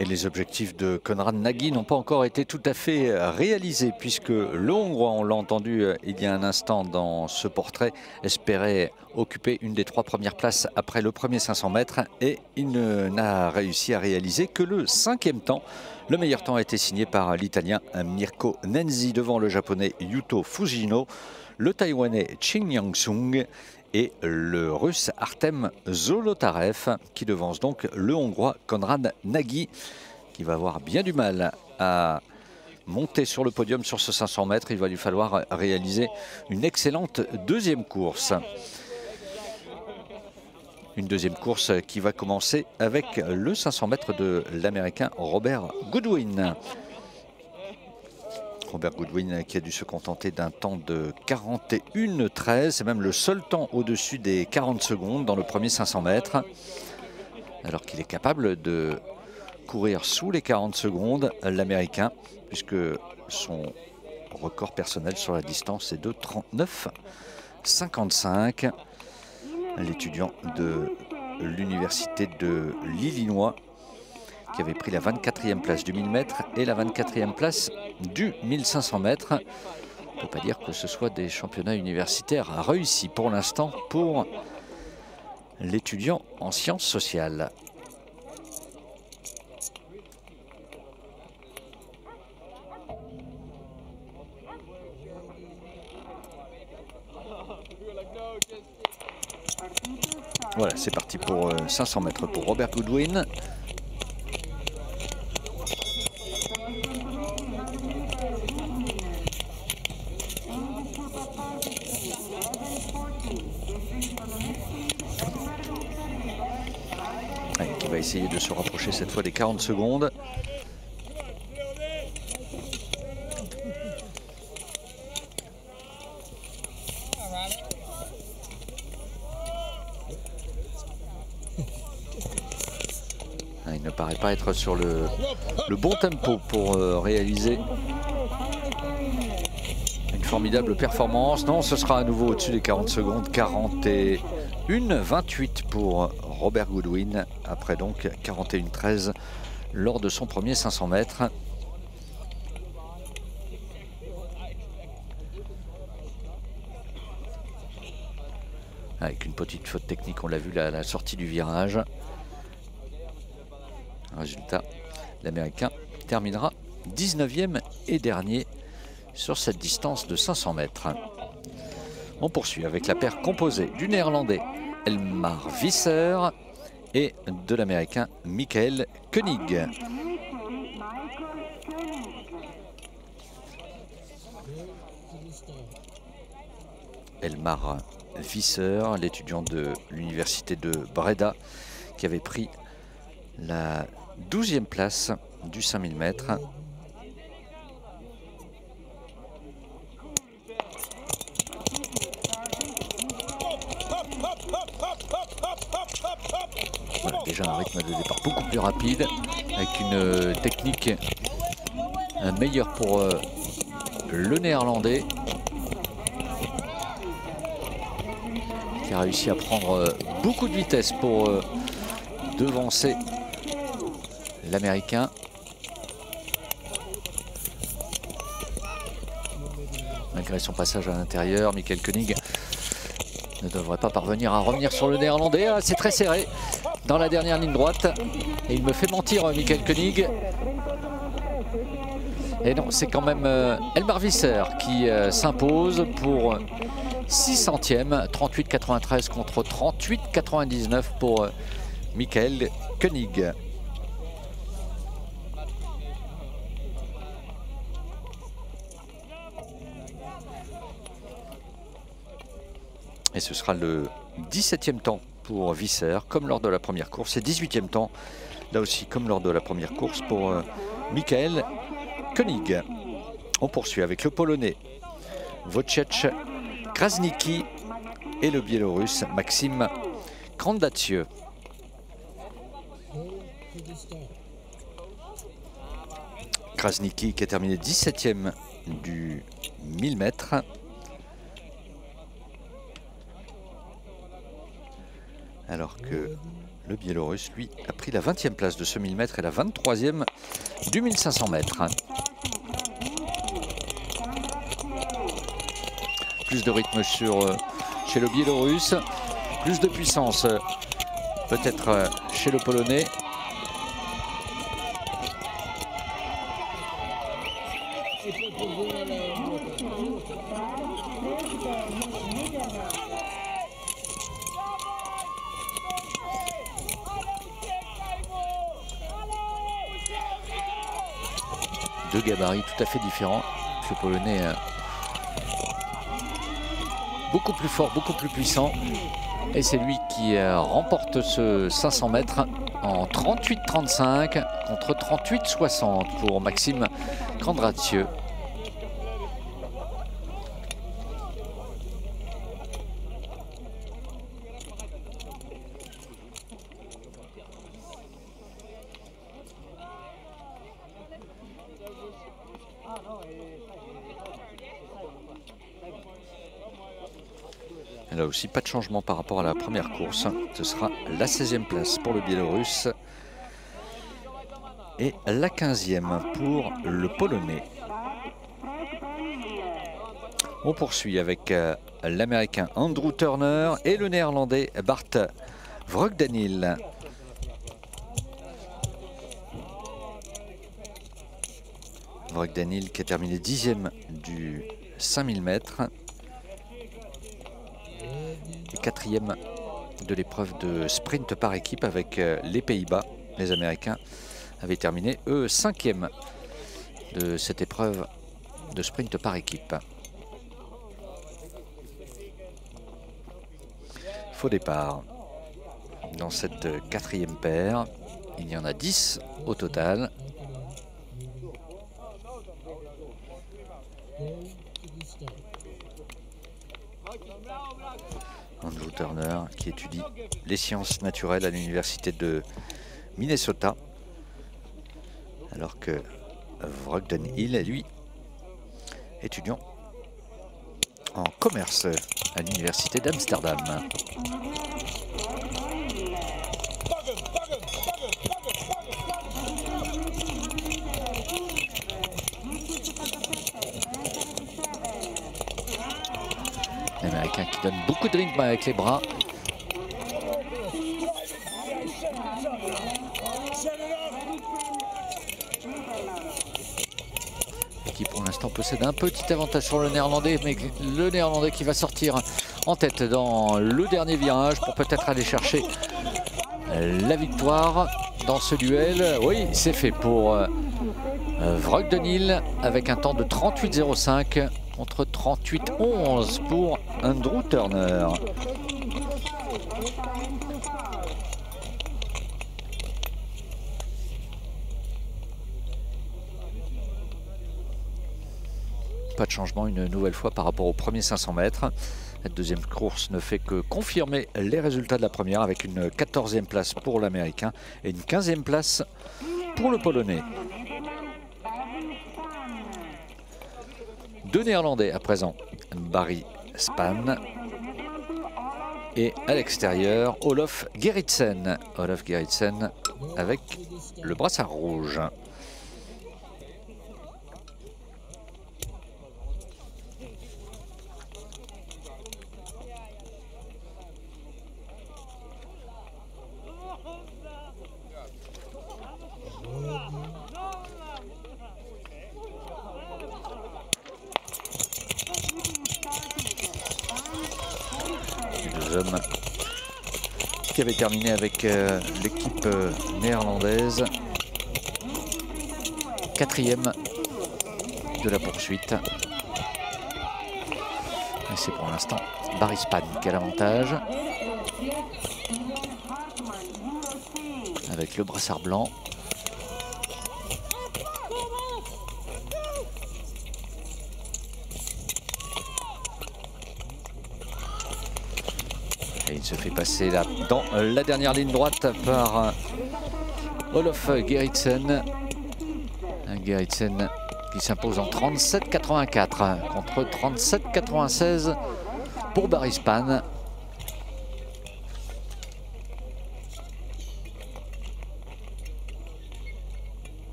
Et les objectifs de Konrad Nagy n'ont pas encore été tout à fait réalisés puisque le Hongrois, on l'a entendu euh, il y a un instant dans ce portrait, espérait occuper une des trois premières places après le premier 500 mètres et il n'a réussi à réaliser que le cinquième temps. Le meilleur temps a été signé par l'Italien Mirko Nenzi devant le Japonais Yuto Fujino, le Taïwanais Ching Yang-sung et le russe Artem Zolotarev qui devance donc le hongrois Konrad Nagy qui va avoir bien du mal à monter sur le podium sur ce 500 mètres. Il va lui falloir réaliser une excellente deuxième course. Une deuxième course qui va commencer avec le 500 mètres de l'Américain Robert Goodwin. Robert Goodwin qui a dû se contenter d'un temps de 41-13. C'est même le seul temps au-dessus des 40 secondes dans le premier 500 mètres. Alors qu'il est capable de courir sous les 40 secondes, l'Américain, puisque son record personnel sur la distance est de 39-55. L'étudiant de l'Université de l'Illinois qui avait pris la 24e place du 1000 mètres et la 24e place du 1500 mètres. On ne peut pas dire que ce soit des championnats universitaires réussis pour l'instant pour l'étudiant en sciences sociales. Voilà, c'est parti pour 500 euh, mètres pour Robert Goodwin. qui va essayer de se fois des 40 secondes. Ah, il ne paraît pas être sur le, bon tempo pour euh, réaliser une formidable performance. Non, ce sera à nouveau au-dessus des 40 secondes. 41, 28 pour Robert Goodwin, après donc 41-13 lors de son premier 500 mètres. Avec une petite faute technique, on l'a vu à la sortie du virage. Résultat, l'Américain terminera 19e et dernier sur cette distance de 500 mètres. On poursuit avec la paire composée du Néerlandais Elmar Visser et de l'Américain Michael Koenig. Elmar Visser, l'étudiant de l'université de Breda, qui avait pris la 12e place du 5000 mètres déjà un rythme de départ beaucoup plus rapide, avec une euh, technique meilleure pour euh, le néerlandais. Qui a réussi à prendre euh, beaucoup de vitesse pour devancer l'américain. Malgré son passage à l'intérieur, Michael Koenig ne devrait pas parvenir à revenir sur le néerlandais. Ah, c'est très serré dans la dernière ligne droite. Et il me fait mentir, Michael Koenig. Et non, c'est quand même euh, Elmar Visser qui euh, s'impose pour 6 centièmes, 38,93 contre 38,99 pour euh, Michael Koenig. Et ce sera le 17e temps pour Visser, comme lors de la première course. Et 18e temps, là aussi, comme lors de la première course, pour euh, Michael Koenig. On poursuit avec le Polonais Wojciech Krasniki et le Biélorusse Maxime Krandatsieux. Krasniki qui a terminé 17e du 1000 mètres. Alors que Le Biélorusse, lui, a pris la 20e place de ce 1000 mètres et la 23e du 1500 mètres. Plus de rythme euh, chez le Biélorusse, plus de puissance euh, peut-être euh, chez le Polonais. Deux gabarits tout à fait différents. Le Polonais beaucoup plus fort, beaucoup plus puissant. Et c'est lui qui euh, remporte ce 500 mètres en 38-35 contre 38-60 pour Maxime Kandrathieu. Là aussi, pas de changement par rapport à la première course. Ce sera la 16e place pour le Biélorusse et la 15e pour le Polonais. On poursuit avec euh, l'Américain Andrew Turner et le Néerlandais Bart Vrogdanil. Vrogdanil qui a terminé dixième du 5000 mètres quatrième de l'épreuve de sprint par équipe avec euh, les Pays-Bas. Les Américains avaient terminé, eux, cinquième de cette épreuve de sprint par équipe. Faux départ dans cette quatrième paire. Il y en a 10 au total. Andrew Turner, qui étudie les sciences naturelles à l'université de Minnesota. Alors que Vrogden Hill, lui, étudiant en commerce à l'université d'Amsterdam. Qui donne beaucoup de rythme avec les bras. Et qui pour l'instant possède un petit avantage sur le néerlandais, mais le néerlandais qui va sortir en tête dans le dernier virage pour peut-être aller chercher la victoire dans ce duel. Oui, c'est fait pour euh, Vrogdenil avec un temps de 38-05 contre 38-11 pour Andrew Turner. Pas de changement une nouvelle fois par rapport au premier 500 mètres. La deuxième course ne fait que confirmer les résultats de la première avec une 14e place pour l'Américain et une 15e place pour le Polonais. Deux Néerlandais à présent. Barry Span. Et à l'extérieur, Olof Gerritsen. Olof Gerritsen avec le brassard rouge. Qui avait terminé avec euh, l'équipe euh, néerlandaise. Quatrième de la poursuite. Et c'est pour l'instant Barry Span qui a l'avantage. Avec le brassard blanc. passé là dans la dernière ligne droite par euh, Olof Gerritsen. Gerritsen qui s'impose en 37-84 contre 37-96 pour Barispan.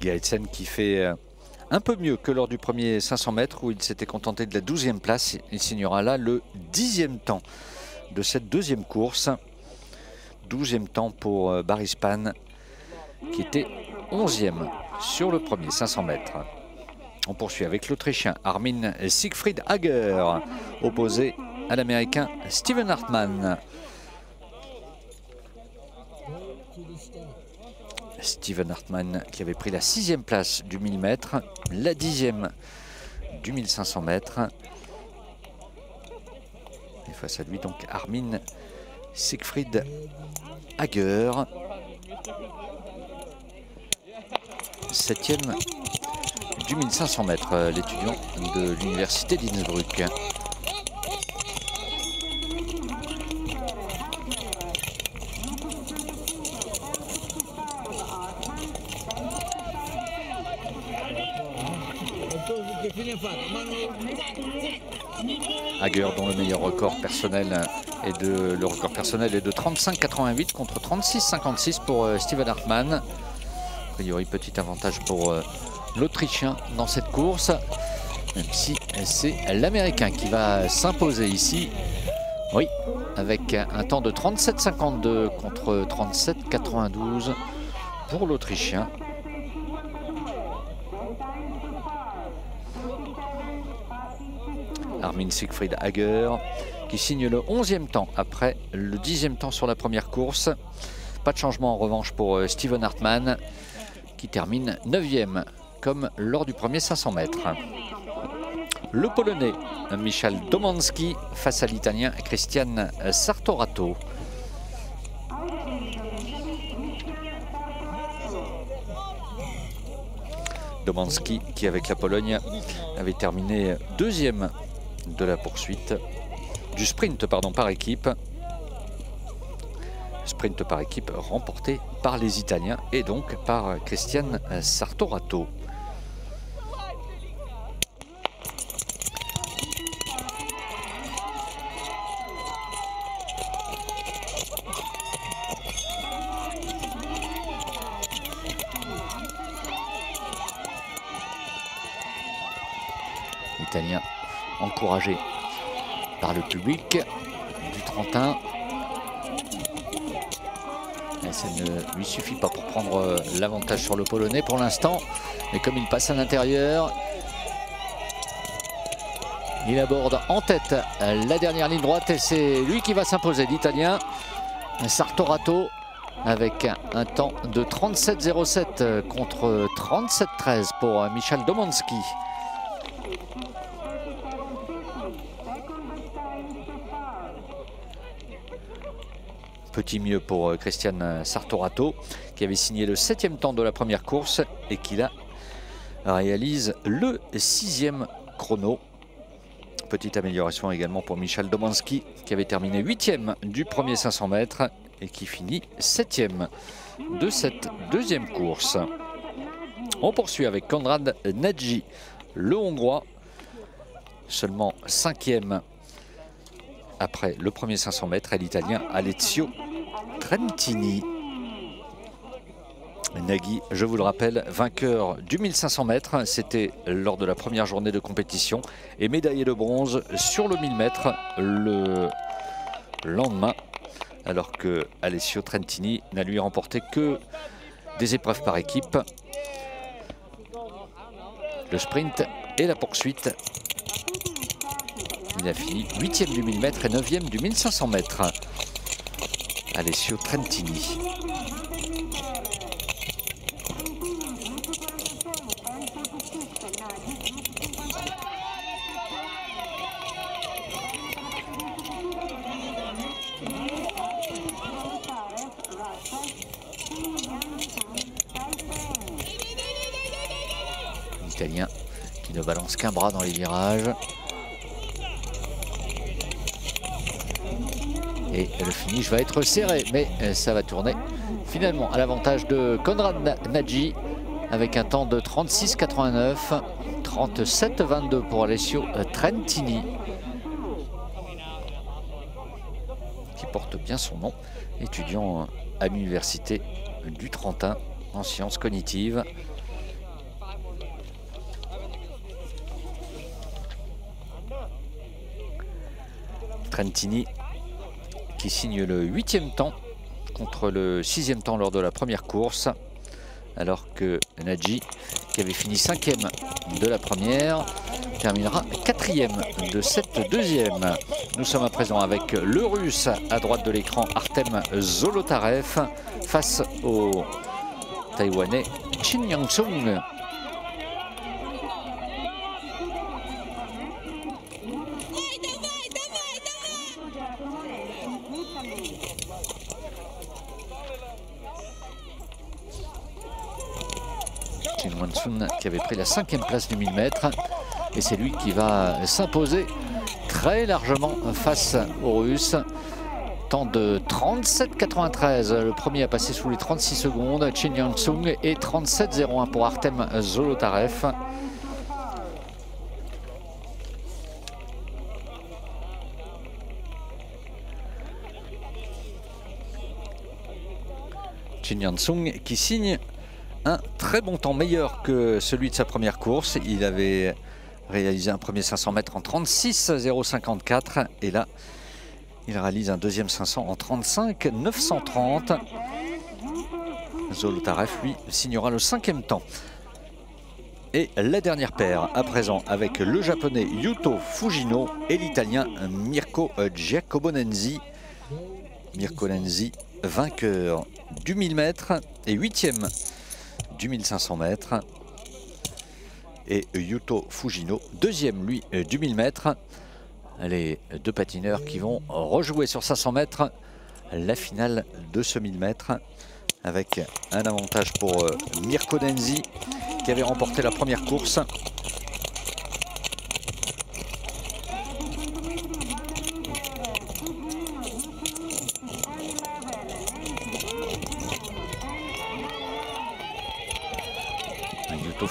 Gerritsen qui fait euh, un peu mieux que lors du premier 500 mètres où il s'était contenté de la 12e place. Il signera là le 10e temps de cette deuxième course. 12e temps pour euh, Barispan qui était 11e sur le premier 500 mètres. On poursuit avec l'Autrichien Armin Siegfried Hager, opposé à l'Américain Steven Hartmann. Steven Hartmann qui avait pris la sixième place du 1000 mètres, la dixième du 1500 mètres. Et face à lui donc Armin Siegfried Hager. Septième du 1500 mètres, l'étudiant de l'université d'Innsbruck. Hager dont le meilleur record personnel est de le record personnel est de 35,88 contre 36,56 pour euh, Steven Hartmann. A priori petit avantage pour euh, l'Autrichien dans cette course, même si c'est l'Américain qui va s'imposer ici. Oui, avec un temps de 37,52 contre 37,92 pour l'Autrichien. Armin Siegfried Hager qui signe le 11e temps après le 10e temps sur la première course. Pas de changement en revanche pour euh, Steven Hartmann qui termine 9e comme lors du premier 500 mètres. Le Polonais Michal Domanski face à l'Italien Christian Sartorato. Domanski qui avec la Pologne avait terminé deuxième de la poursuite du sprint par équipe sprint par équipe remporté par les Italiens et donc par Christian Sartorato. Italien encouragé par le public du Trentin. ça ne lui suffit pas pour prendre euh, sur le Polonais pour l'instant. Mais comme il passe à l'intérieur, il aborde en tête la dernière ligne droite et c'est lui qui va s'imposer, l'Italien Sartorato avec un temps de 37-07 contre 37-13 pour Michel Domanski. Petit mieux pour Christian Sartorato qui avait signé le septième temps de la première course et qui là réalise le sixième chrono. Petite amélioration également pour Michel Domanski qui avait terminé huitième du premier 500 mètres et qui finit septième de cette deuxième course. On poursuit avec Konrad Nadji, le Hongrois, seulement cinquième après le premier 500 mètres et l'Italien Alessio Trentini. Nagui, je vous le rappelle, vainqueur du 1500 mètres, c'était lors de la première journée de compétition et médaillé de bronze sur le 1000 mètres le lendemain, alors que Alessio Trentini n'a lui remporté que des épreuves par équipe. Le sprint et la poursuite il a fini 8e du 1000 mètres et 9e du 1500 mètres. Alessio Trentini. L'Italien qu'un bras dans les virages. Et le finish va être serré, mais euh, ça va tourner finalement à l'avantage de Konrad Nadji avec un temps de 36,89, 37,22 pour Alessio euh, Trentini qui porte bien son nom, étudiant à l'université du Trentin en sciences cognitives Trentini qui signe le huitième temps contre le sixième temps lors de la première course. Alors que Nadji, qui avait fini cinquième de la première, terminera quatrième de cette deuxième. Nous sommes à présent avec le russe à droite de l'écran, Artem Zolotarev, face au taïwanais Chin Yang-sung. qui avait pris la cinquième place du 1000 mètres. Et c'est lui qui va s'imposer très largement face aux Russes. Temps de 37,93. Le premier a passé sous les 36 secondes. Chin Yang-sung et 37,01 pour Artem Zolotarev. Chin Yang-sung qui signe un très bon temps, meilleur que celui de sa première course. Il avait réalisé un premier 500 mètres en 36,054 et là, il réalise un deuxième 500 en 35,930. Zolotarev, lui, signera le cinquième temps. Et la dernière paire, à présent, avec le japonais Yuto Fujino et l'italien Mirko Giacobonenzi. Mirko Lenzi, vainqueur du 1000 mètres et huitième du 1500 mètres. Et Yuto Fujino, deuxième lui du 1000 mètres. Les deux patineurs qui vont rejouer sur 500 mètres la finale de ce 1000 mètres avec un avantage pour euh, Mirko Denzi qui avait remporté la première course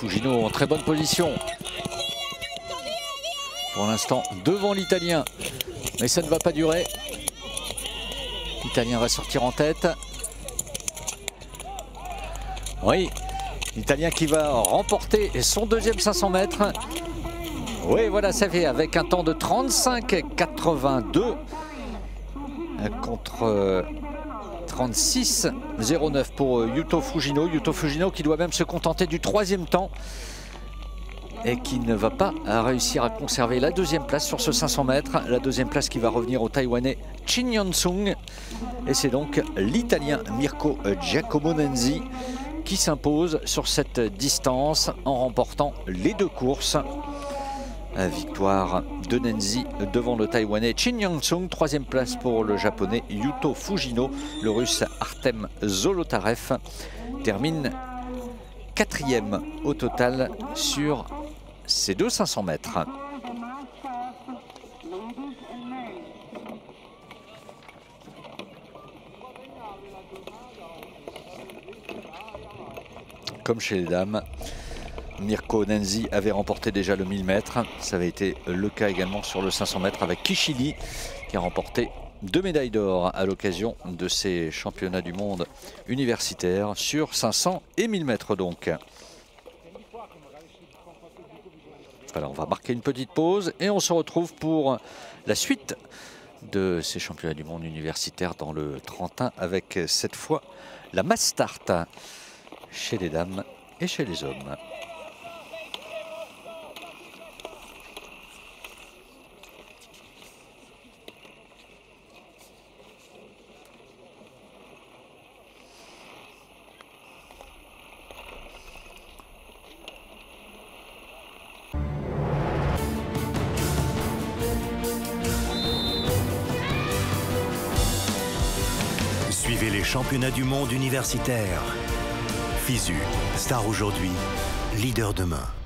Fujino en très bonne position. Pour l'instant, devant l'Italien. Mais ça ne va pas durer. L'Italien va sortir en tête. Oui, l'Italien qui va remporter son deuxième 500 mètres. Oui, voilà, ça fait avec un temps de 35,82 contre 36-09 pour euh, Yuto Fujino. Yuto Fujino qui doit même se contenter du troisième temps et qui ne va pas réussir à conserver la deuxième place sur ce 500 mètres. La deuxième place qui va revenir au Taïwanais Chin Yon-sung. Et c'est donc l'Italien Mirko Giacomonenzi qui s'impose sur cette distance en remportant les deux courses. Victoire de Nenzi devant le Taïwanais Chin Yang-sung. Troisième place pour le Japonais Yuto Fujino. Le Russe Artem Zolotarev termine quatrième au total sur ces deux 500 mètres. Comme chez les dames, Mirko Nenzi avait remporté déjà le 1000 mètres. Ça avait été le cas également sur le 500 mètres avec Kishili qui a remporté deux médailles d'or à l'occasion de ces championnats du monde universitaires sur 500 et 1000 mètres donc. Alors on va marquer une petite pause et on se retrouve pour la suite de ces championnats du monde universitaires dans le Trentin avec cette fois la mass start chez les dames et chez les hommes. Du monde universitaire. FISU, star aujourd'hui, leader demain.